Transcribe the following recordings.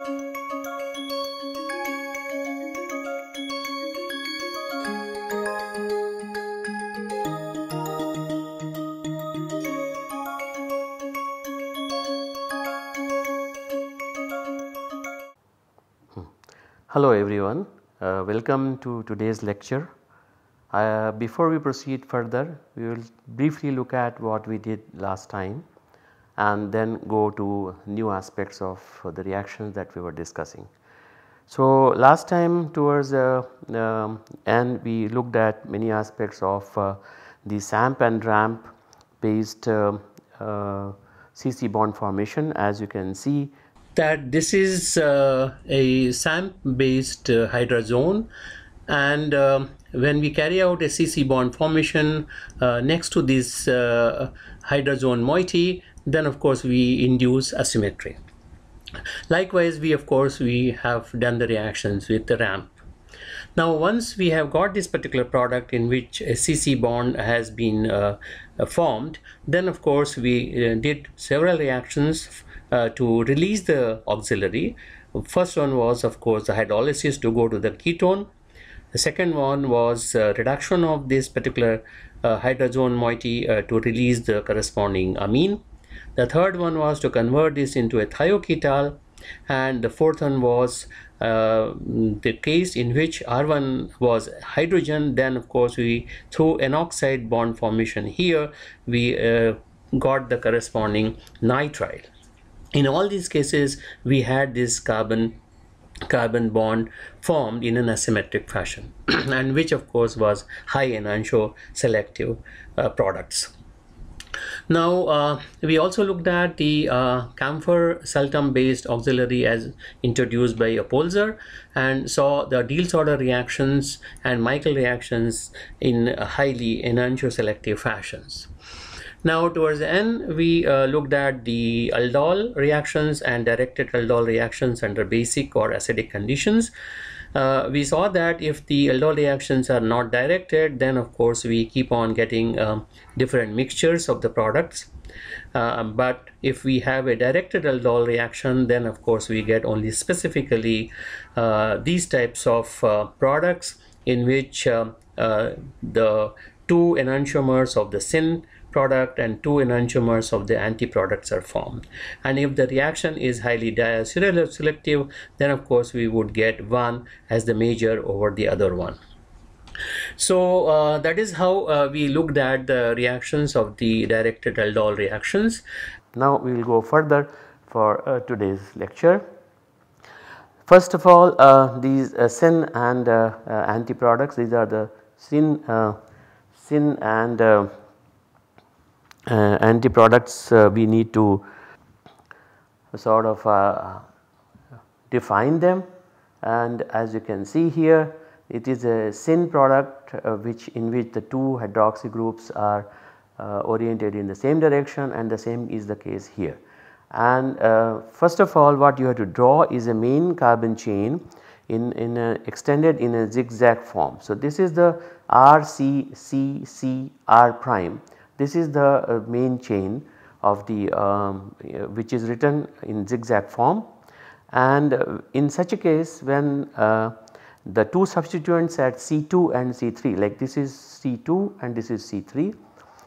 Hello everyone, uh, welcome to today's lecture. Uh, before we proceed further, we will briefly look at what we did last time and then go to new aspects of the reactions that we were discussing. So, last time towards the uh, um, end we looked at many aspects of uh, the SAMP and RAMP based CC uh, uh, bond formation as you can see that this is uh, a SAMP based uh, hydrazone and uh, when we carry out a CC bond formation uh, next to this uh, hydrazone moiety then of course we induce asymmetry. Likewise we of course we have done the reactions with the ramp. Now once we have got this particular product in which a CC bond has been uh, formed then of course we did several reactions uh, to release the auxiliary. First one was of course the hydrolysis to go to the ketone. The second one was uh, reduction of this particular uh, hydrazone moiety uh, to release the corresponding amine. The third one was to convert this into a thioketal and the fourth one was uh, the case in which R1 was hydrogen then of course we through an oxide bond formation here. We uh, got the corresponding nitrile in all these cases we had this carbon carbon bond formed in an asymmetric fashion and which of course was high enantiomer selective uh, products now uh, we also looked at the uh, camphor sultam based auxiliary as introduced by Oppolzer and saw the Diels-Alder reactions and Michael reactions in highly enantiomer selective fashions now towards the end we uh, looked at the aldol reactions and directed aldol reactions under basic or acidic conditions. Uh, we saw that if the aldol reactions are not directed then of course we keep on getting um, different mixtures of the products. Uh, but if we have a directed aldol reaction then of course we get only specifically uh, these types of uh, products in which uh, the two enantiomers of the syn product and two enantiomers of the anti-products are formed. And if the reaction is highly diastereo selective, then of course we would get one as the major over the other one. So uh, that is how uh, we looked at the reactions of the directed aldol reactions. Now we will go further for uh, today's lecture. First of all uh, these uh, syn and uh, anti-products these are the syn, syn and uh, anti-products uh, we need to sort of uh, define them and as you can see here it is a syn product uh, which in which the two hydroxy groups are uh, oriented in the same direction and the same is the case here. And uh, first of all what you have to draw is a main carbon chain in, in extended in a zigzag form. So this is the R C C C R prime this is the uh, main chain of the um, uh, which is written in zigzag form and uh, in such a case when the two substituents at C2 and C3 like this is C2 and this is C3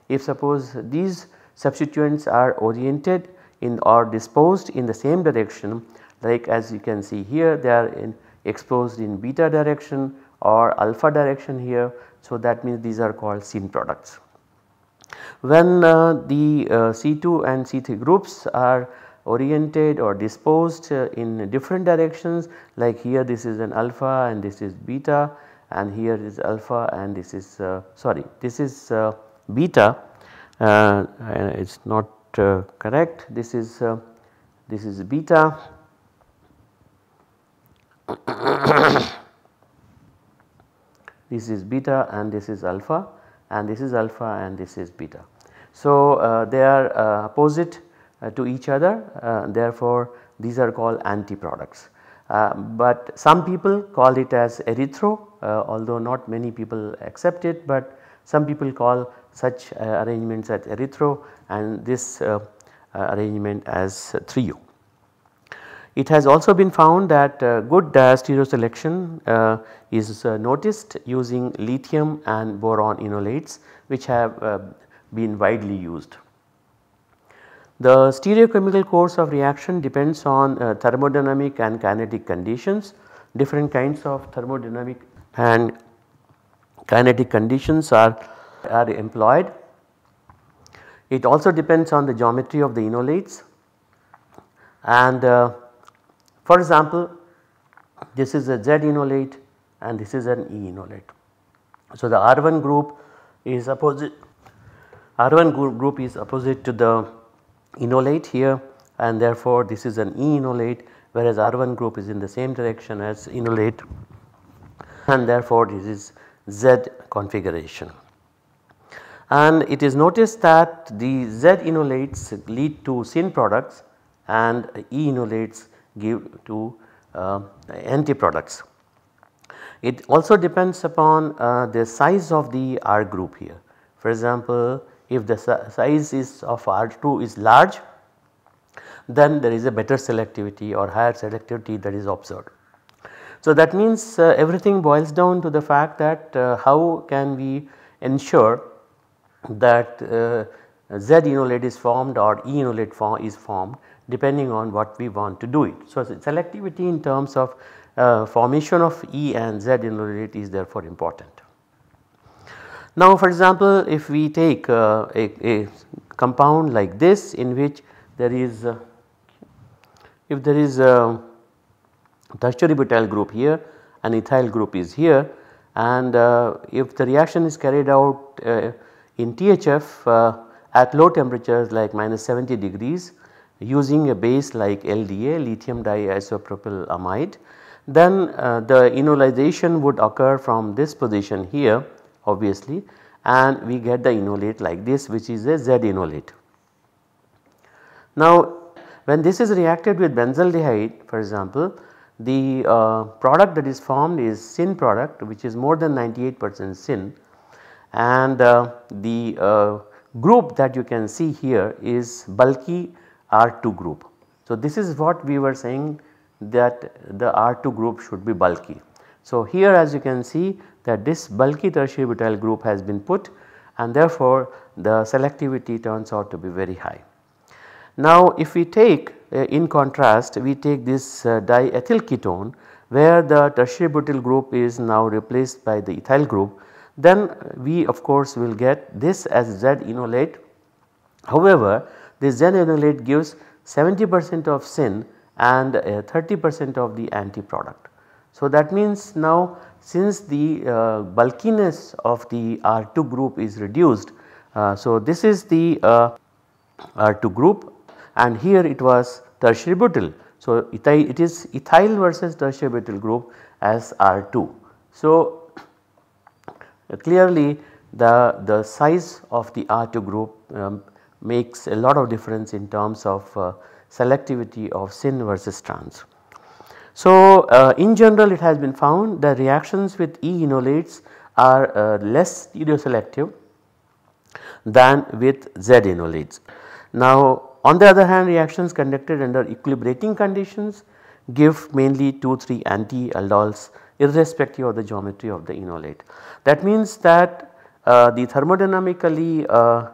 if suppose these substituents are oriented in or disposed in the same direction like as you can see here they are in exposed in beta direction or alpha direction here. So, that means these are called syn products. When uh, the uh, C2 and C3 groups are oriented or disposed uh, in different directions like here this is an alpha and this is beta and here is alpha and this is uh, sorry this is uh, beta uh, it is not correct. This is this is beta. This is beta and this is alpha and this is alpha and this is beta. So, uh, they are uh, opposite uh, to each other uh, therefore, these are called anti products. Uh, but some people call it as erythro uh, although not many people accept it, but some people call such arrangements as erythro and this arrangement as threo. It has also been found that uh, good diastereo selection uh, is uh, noticed using lithium and boron enolates which have been widely used. The stereochemical course of reaction depends on uh, thermodynamic and kinetic conditions. Different kinds of thermodynamic and kinetic conditions are, are employed. It also depends on the geometry of the enolates and uh, for example this is a Z enolate and this is an E enolate. So the R1 group is opposite R1 group is opposite to the enolate here and therefore this is an E enolate whereas R1 group is in the same direction as enolate and therefore this is Z configuration. And it is noticed that the Z enolates lead to syn products and E enolates give to uh, anti products. It also depends upon uh, the size of the R group here. For example, if the size is of R2 is large then there is a better selectivity or higher selectivity that is observed. So that means uh, everything boils down to the fact that uh, how can we ensure that uh, Z enolate is formed or E enolate form is formed depending on what we want to do it. So selectivity in terms of uh, formation of E and Z enolate is therefore important. Now for example if we take uh, a, a, compound like this in which there is uh, if there is a tertiary butyl group here and ethyl group is here and uh, if the reaction is carried out uh, in THF uh, at low temperatures like minus 70 degrees using a base like LDA lithium diisopropyl amide then uh, the enolization would occur from this position here obviously and we get the enolate like this which is a Z enolate. Now when this is reacted with benzaldehyde for example the uh, product that is formed is syn product which is more than 98 percent syn and uh, the uh, group that you can see here is bulky R2 group. So this is what we were saying that the R2 group should be bulky. So here as you can see that this bulky tertiary butyl group has been put and therefore the selectivity turns out to be very high. Now if we take uh, in contrast we take this uh, diethyl ketone where the tertiary butyl group is now replaced by the ethyl group then we of course will get this as Z enolate. However, this Z enolate gives 70 percent of syn and uh, 30 percent of the anti product. So that means now since the uh, bulkiness of the R2 group is reduced. Uh, so this is the uh, R2 group and here it was tertiary butyl. So it is ethyl versus tertiary butyl group as R2. So clearly the, the size of the R2 group um, makes a lot of difference in terms of uh, selectivity of syn versus trans. So, uh, in general it has been found that reactions with E enolates are uh, less stereoselective than with Z enolates. Now, on the other hand reactions conducted under equilibrating conditions give mainly 2 3 anti aldols irrespective of the geometry of the enolate. That means that uh, the thermodynamically uh,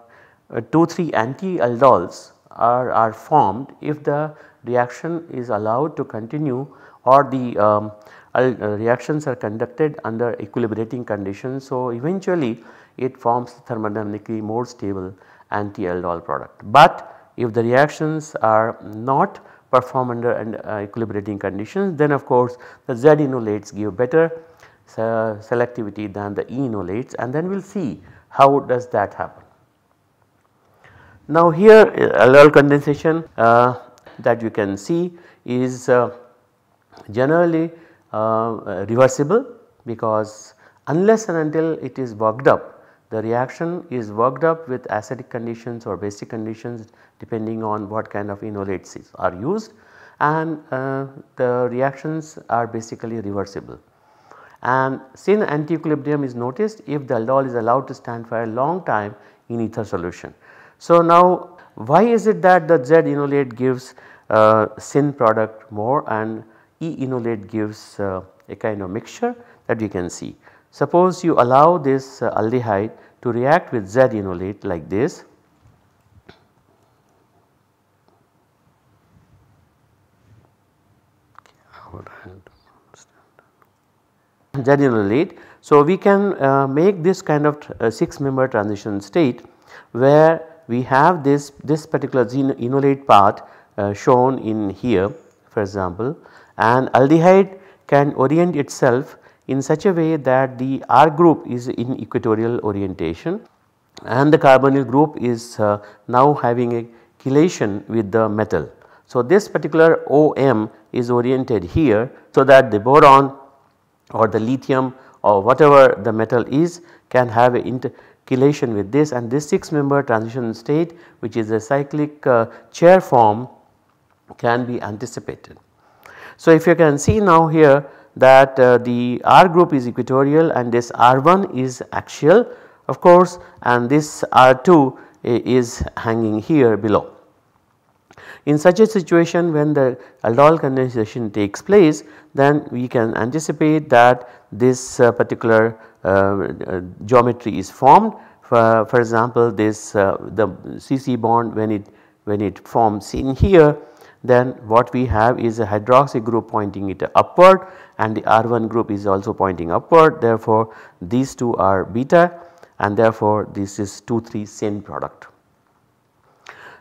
uh 2 3 anti aldols are, are formed if the reaction is allowed to continue or the um, uh, reactions are conducted under equilibrating conditions. So, eventually it forms thermodynamically more stable anti-aldol product. But if the reactions are not performed under uh, equilibrating conditions then of course the Z enolates give better uh, selectivity than the E enolates and then we will see how does that happen. Now here uh, aldol condensation uh, that you can see is uh, generally reversible because unless and until it is worked up the reaction is worked up with acidic conditions or basic conditions depending on what kind of enolates are used and uh, the reactions are basically reversible. And syn anti-equilibrium is noticed if the aldol is allowed to stand for a long time in ether solution. So now why is it that the Z enolate gives uh, syn product more and E enolate gives uh, a kind of mixture that we can see. Suppose you allow this uh, aldehyde to react with Z enolate like this Z enolate. So, we can uh, make this kind of uh, 6 member transition state where we have this, this particular enolate part uh, shown in here for example and aldehyde can orient itself in such a way that the R group is in equatorial orientation and the carbonyl group is uh, now having a chelation with the metal. So, this particular OM is oriented here so that the boron or the lithium or whatever the metal is can have a intercalation with this and this 6 member transition state which is a cyclic uh, chair form can be anticipated. So, if you can see now here that uh, the R group is equatorial and this R1 is axial of course and this R2 is hanging here below. In such a situation when the aldol condensation takes place then we can anticipate that this uh, particular geometry is formed for, for example this uh, the CC bond when it when it forms in here then what we have is a hydroxy group pointing it upward and the R1 group is also pointing upward therefore these two are beta and therefore this is 2 3 syn product.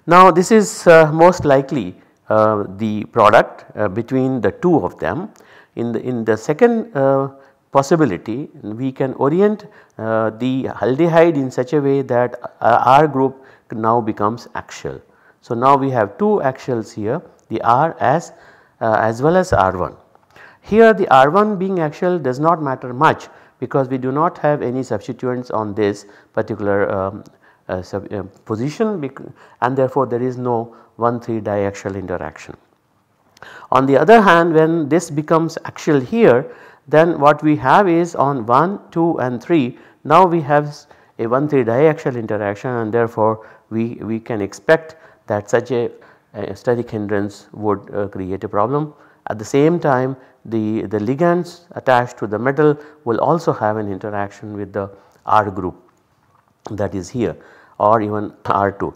Now this is uh, most likely uh, the product uh, between the two of them. In the, in the second uh, possibility we can orient uh, the aldehyde in such a way that uh, R group now becomes axial. So now we have two axials here the R as as well as R1. Here the R1 being axial does not matter much because we do not have any substituents on this particular um, uh, sub, uh, position and therefore there is no 1 3 diaxial interaction. On the other hand when this becomes axial here then what we have is on 1, 2 and 3 now we have a 1 3 diaxial interaction and therefore we, we can expect that such a, a steric hindrance would uh, create a problem. At the same time the, the ligands attached to the metal will also have an interaction with the R group that is here or even R2.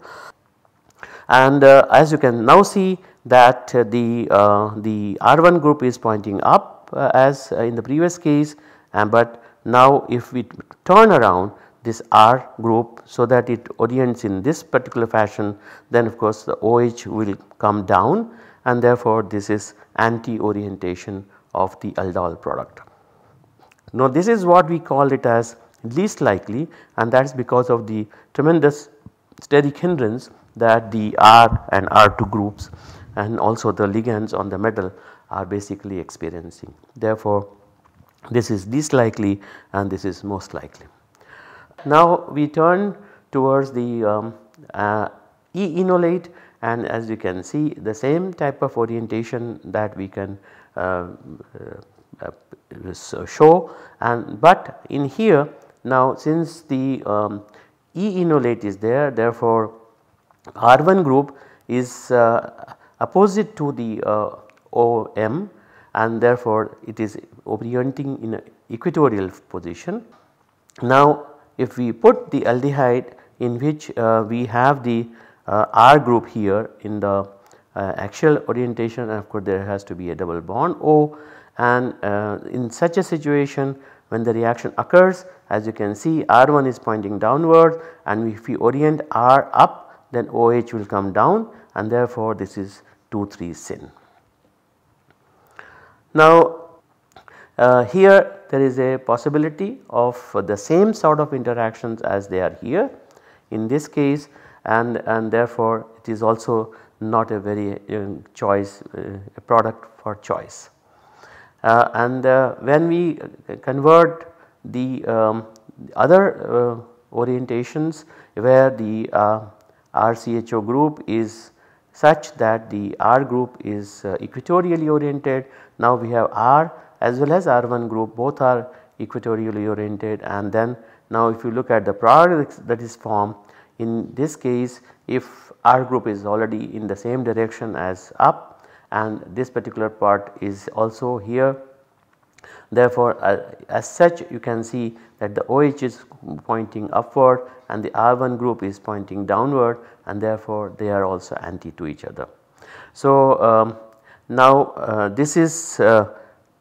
And uh, as you can now see that uh, the, uh, the R1 group is pointing up as uh, in the previous case but now if we turn around this R group so that it orients in this particular fashion then of course the OH will come down and therefore this is anti orientation of the aldol product. Now this is what we call it as least likely and that is because of the tremendous steric hindrance that the R and R2 groups and also the ligands on the metal are basically experiencing. Therefore, this is least likely and this is most likely. Now we turn towards the um, uh, E enolate and as you can see the same type of orientation that we can uh, uh, uh show and but in here now since the um, E enolate is there therefore R1 group is uh, opposite to the uh, OM and therefore it is orienting in equatorial position. Now if we put the aldehyde in which uh, we have the uh, R group here in the uh, axial orientation and of course there has to be a double bond O and uh, in such a situation when the reaction occurs as you can see R1 is pointing downward and if we orient R up then OH will come down and therefore this is 2 3 syn. Now uh, here there is a possibility of the same sort of interactions as they are here in this case and, and therefore it is also not a very uh, choice uh, product for choice. Uh, and uh, when we convert the um, other orientations where the RCHO group is such that the R group is uh, equatorially oriented. Now we have R as well as R1 group both are equatorially oriented and then now if you look at the product that is formed In this case if R group is already in the same direction as up and this particular part is also here Therefore, uh, as such you can see that the OH is pointing upward and the R1 group is pointing downward and therefore they are also anti to each other. So, um, now uh, this is uh,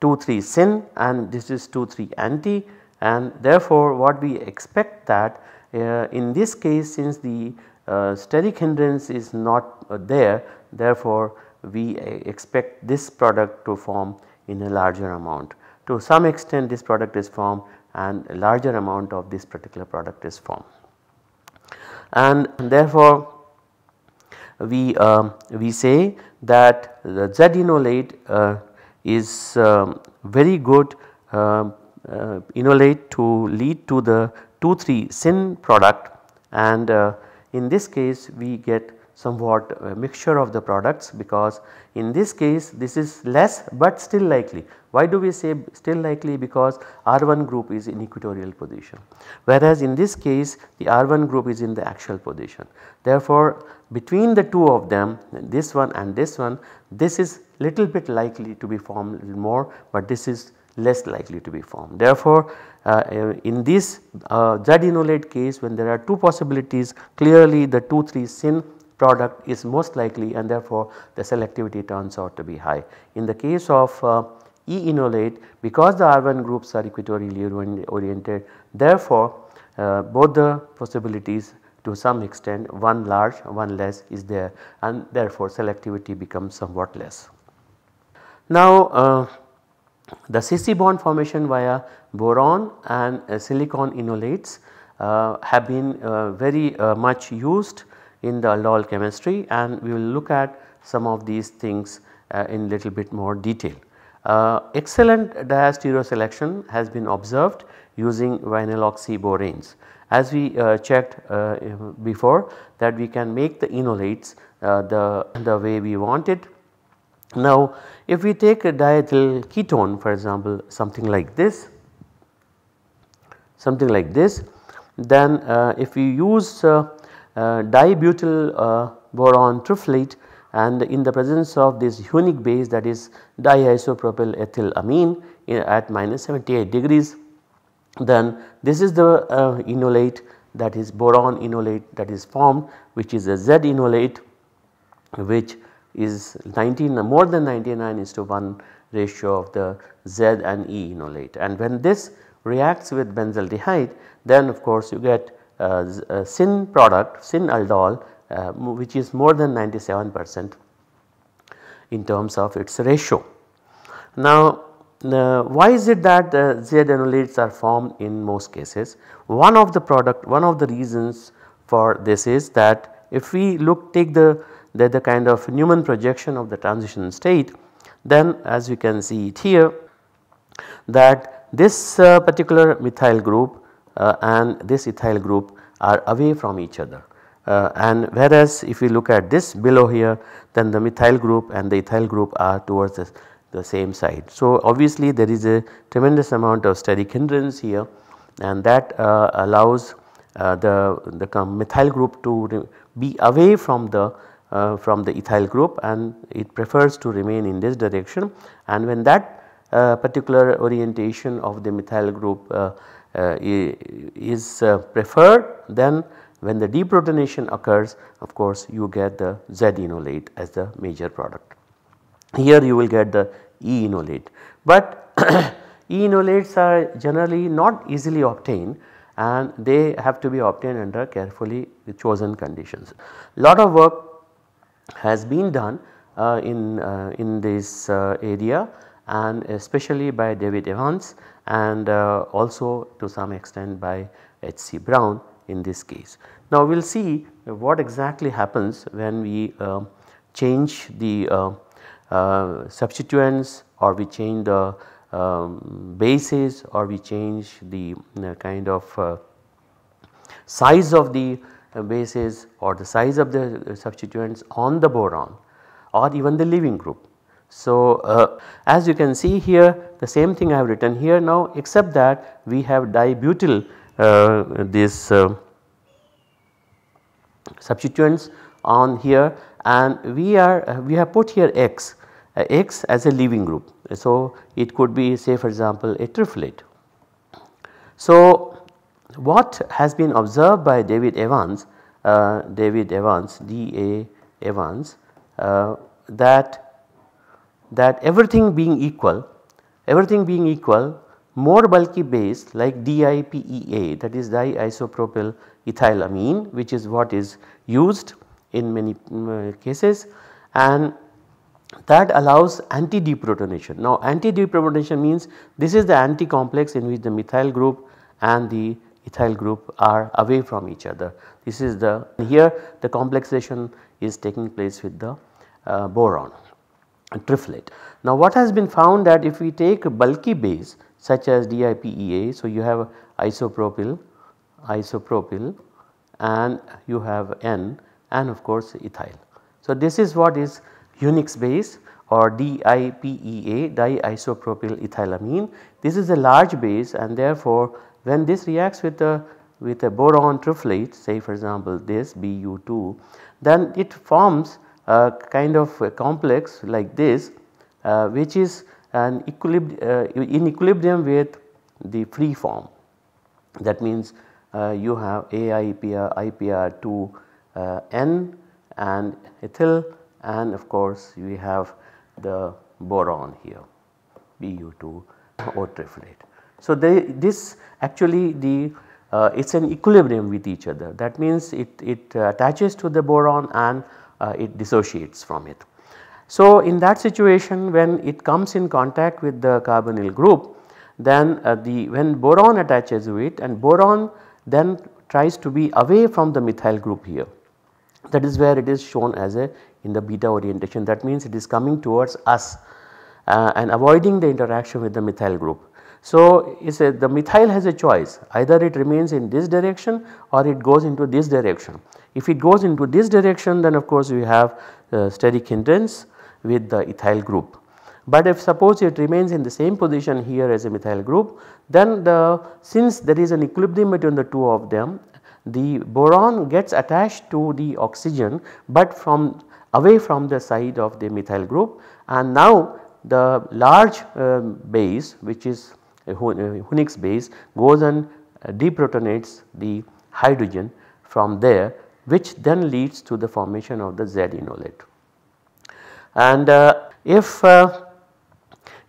2 3 syn and this is 2 3 anti and therefore what we expect that uh, in this case since the uh, steric hindrance is not uh, there therefore we expect this product to form in a larger amount. To some extent this product is formed and a larger amount of this particular product is formed. And therefore we, um, we say that the Z enolate uh, is um, very good uh, uh, enolate to lead to the 2 3 syn product and uh, in this case we get somewhat a mixture of the products because in this case this is less but still likely. Why do we say still likely because R1 group is in equatorial position whereas in this case the R1 group is in the axial position. Therefore, between the two of them this one and this one this is little bit likely to be formed more but this is less likely to be formed. Therefore, uh, in this uh, Z enolate case when there are two possibilities clearly the 2 3 syn product is most likely and therefore the selectivity turns out to be high. In the case of uh, E enolate because the R1 groups are equatorially oriented therefore uh, both the possibilities to some extent one large one less is there and therefore selectivity becomes somewhat less. Now uh, the CC bond formation via boron and uh, silicon enolates uh, have been uh, very uh, much used in the aldol chemistry and we will look at some of these things uh, in little bit more detail. Uh, excellent diastereo selection has been observed using vinyl oxyboranes. As we uh, checked uh, before that we can make the enolates uh, the, the way we want it. Now if we take a diethyl ketone for example something like this, something like this then uh, if we use dibutyl uh, boron triflate and in the presence of this Hünig base that is diisopropyl ethylamine at minus 78 degrees then this is the uh, enolate that is boron enolate that is formed which is a Z enolate which is 19 more than 99 is to 1 ratio of the Z and E enolate and when this reacts with benzaldehyde then of course you get uh, uh, syn product syn aldol uh, which is more than 97 percent in terms of its ratio. Now uh, why is it that uh, Z enolates are formed in most cases? One of the product one of the reasons for this is that if we look take the, the, the kind of Newman projection of the transition state then as we can see it here that this uh, particular methyl group uh, and this ethyl group are away from each other. Uh, and whereas if we look at this below here then the methyl group and the ethyl group are towards the, the same side. So obviously there is a tremendous amount of steric hindrance here and that uh, allows uh, the, the methyl group to be away from the uh, from the ethyl group and it prefers to remain in this direction and when that uh, particular orientation of the methyl group uh, uh, is uh, preferred then when the deprotonation occurs of course you get the Z enolate as the major product. Here you will get the E enolate but E enolates are generally not easily obtained and they have to be obtained under carefully chosen conditions. Lot of work has been done uh, in, uh, in this uh, area and especially by David Evans and uh, also to some extent by H.C. Brown in this case. Now we will see what exactly happens when we uh, change the uh, uh substituents or we change the um, bases or we change the uh, kind of uh, size of the bases or the size of the substituents on the boron or even the leaving group. So, uh, as you can see here the same thing I have written here now except that we have dibutyl uh, this uh, substituents on here and we are uh, we have put here X, uh, X as a leaving group. So, it could be say for example a triflate. So, what has been observed by David Evans, uh, David Evans D A Evans uh, that that everything being equal, everything being equal more bulky base like DIPEA that is diisopropyl ethylamine which is what is used in many um, cases and that allows anti deprotonation. Now anti deprotonation means this is the anti complex in which the methyl group and the ethyl group are away from each other. This is the here the complexation is taking place with the uh, boron triflate. Now what has been found that if we take a bulky base such as DIPEA, so you have isopropyl, isopropyl and you have N and of course ethyl. So this is what is Hünig's base or DIPEA diisopropyl ethylamine. This is a large base and therefore when this reacts with a with a boron triflate say for example this Bu2 then it forms a kind of a complex like this uh, which is an uh, in equilibrium with the free form. That means uh, you have AIPR IPR2 uh, N and ethyl and of course we have the boron here Bu2 O triflate. So, they, this actually the uh, it is an equilibrium with each other that means it, it attaches to the boron and it dissociates from it. So, in that situation when it comes in contact with the carbonyl group then uh, the when boron attaches to it and boron then tries to be away from the methyl group here that is where it is shown as a in the beta orientation that means it is coming towards us uh, and avoiding the interaction with the methyl group. So, a, the methyl has a choice either it remains in this direction or it goes into this direction. If it goes into this direction then of course we have uh, steric hindrance with the ethyl group. But if suppose it remains in the same position here as a methyl group then the since there is an equilibrium between the two of them the boron gets attached to the oxygen but from away from the side of the methyl group and now the large uh, base which is a Hünig's base goes and uh, deprotonates the hydrogen from there which then leads to the formation of the Z enolate. And uh, if uh,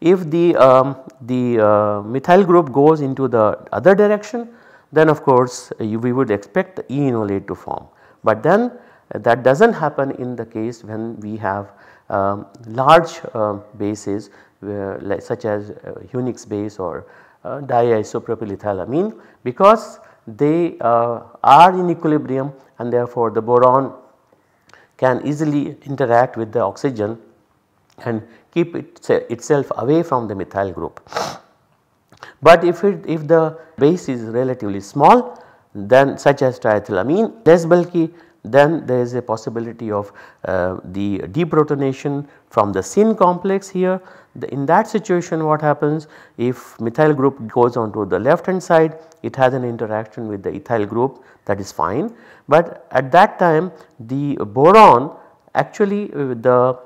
if the um, the uh, methyl group goes into the other direction then of course you, we would expect the E enolate to form. But then that does not happen in the case when we have um, large uh, bases such as uh, Hünig's base or uh, diisopropylethylamine because they uh, are in equilibrium and therefore the boron can easily interact with the oxygen and keep it, itself away from the methyl group. But if it if the base is relatively small then such as triethylamine less bulky then there is a possibility of uh, the deprotonation from the syn complex here. The, in that situation what happens if methyl group goes on to the left hand side it has an interaction with the ethyl group that is fine. But at that time the boron actually uh, the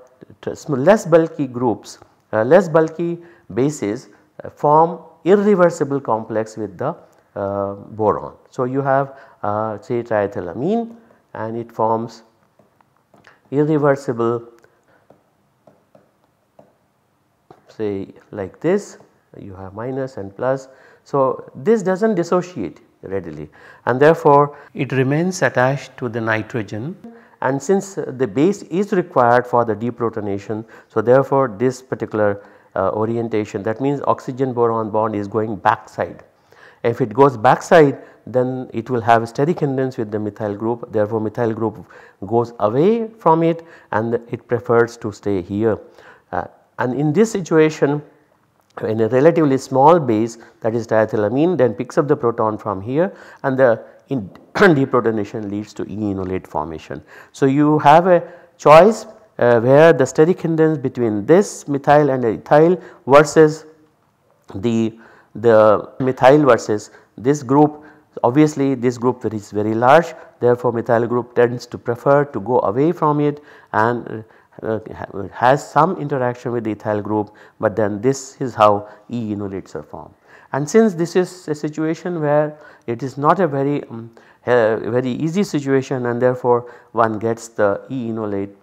less bulky groups uh, less bulky bases uh, form irreversible complex with the uh, boron. So, you have uh, say triethylamine and it forms irreversible say like this you have minus and plus. So, this does not dissociate readily and therefore, it remains attached to the nitrogen and since the base is required for the deprotonation. So, therefore, this particular uh, orientation that means oxygen boron bond is going backside. If it goes backside then it will have a steric hindrance with the methyl group therefore methyl group goes away from it and it prefers to stay here. Uh, and in this situation in a relatively small base that is diethylamine then picks up the proton from here and the deprotonation leads to enolate formation. So, you have a choice uh, where the steric hindrance between this methyl and ethyl versus the, the methyl versus this group obviously this group is very large therefore methyl group tends to prefer to go away from it and has some interaction with the ethyl group but then this is how E enolates are formed. And since this is a situation where it is not a very um, a very easy situation and therefore one gets the E enolate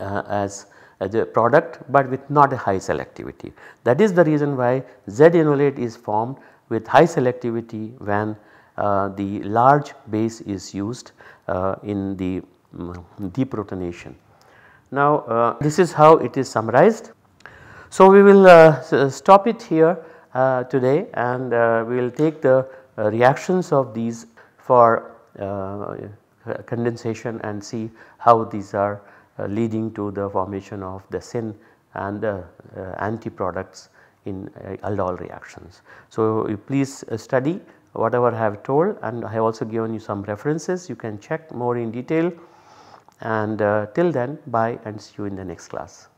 uh, as, as a product but with not a high selectivity. That is the reason why Z enolate is formed with high selectivity when uh, the large base is used uh, in the um, deprotonation. Now uh, this is how it is summarized. So we will uh, stop it here uh, today and uh, we will take the uh, reactions of these for condensation and see how these are leading to the formation of the syn and the anti products in aldol reactions. So please study whatever I have told and I have also given you some references you can check more in detail and uh, till then bye and see you in the next class.